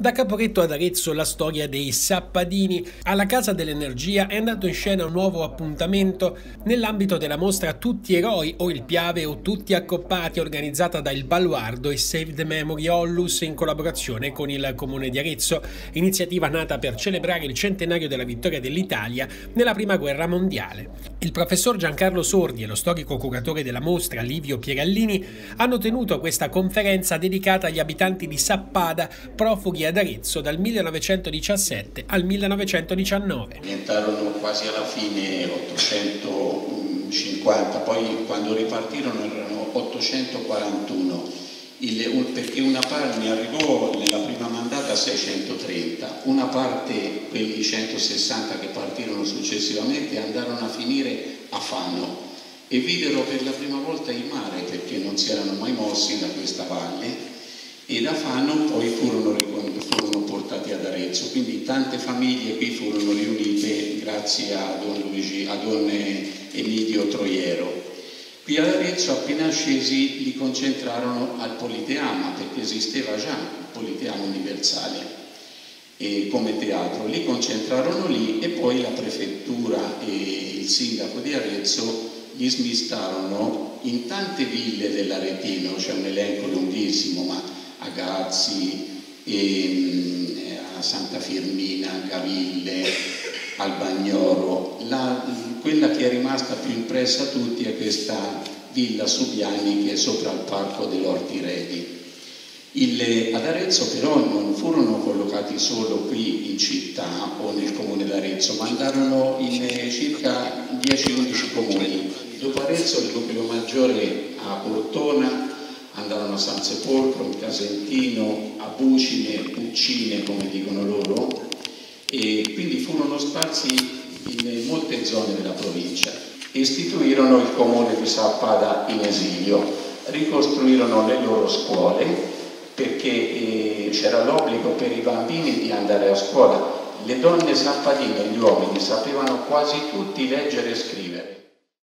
Da Caporetto ad Arezzo la storia dei Sappadini. Alla Casa dell'Energia è andato in scena un nuovo appuntamento nell'ambito della mostra Tutti eroi o il Piave o Tutti accoppati organizzata da Il Baluardo e Save the Memory Ollus in collaborazione con il Comune di Arezzo, iniziativa nata per celebrare il centenario della vittoria dell'Italia nella Prima Guerra Mondiale. Il professor Giancarlo Sordi e lo storico curatore della mostra Livio Pierallini hanno tenuto questa conferenza dedicata agli abitanti di Sappada, profughi ad Arezzo dal 1917 al 1919. Diventarono quasi alla fine 850, poi quando ripartirono erano 841. Il, perché una parte mi arrivò nella prima mandata 630, una parte, quelli 160 che partirono successivamente, andarono a finire a Fano e videro per la prima volta il mare perché non si erano mai mossi da questa valle e da Fano poi furono, furono, portati ad Arezzo, quindi tante famiglie qui furono riunite grazie a Don, Luigi, a Don Emidio Troiero. Qui ad Arezzo appena scesi li concentrarono al Politeama perché esisteva già il Politeama universale come teatro, li concentrarono lì e poi la prefettura e il sindaco di Arezzo li smistarono in tante ville dell'Aretino, c'è un elenco lunghissimo, ma a Gazzi, e, a Santa Firmina, Gaville, al Bagnoro. La, quella che è rimasta più impressa a tutti è questa villa Subiani che è sopra il parco dell'Orti Redi. Il, ad Arezzo però non furono collocati solo qui in città o nel comune d'Arezzo, ma andarono in eh, circa 10-11 comuni. Dopo Arezzo il nucleo maggiore a Ortona, andarono a San Sepolcro, in Casentino, a Bucine, Uccine come dicono loro, e quindi furono sparsi in molte zone della provincia. Istituirono il comune di Sappada in esilio, ricostruirono le loro scuole perché eh, c'era l'obbligo per i bambini di andare a scuola. Le donne sappadine e gli uomini sapevano quasi tutti leggere e scrivere.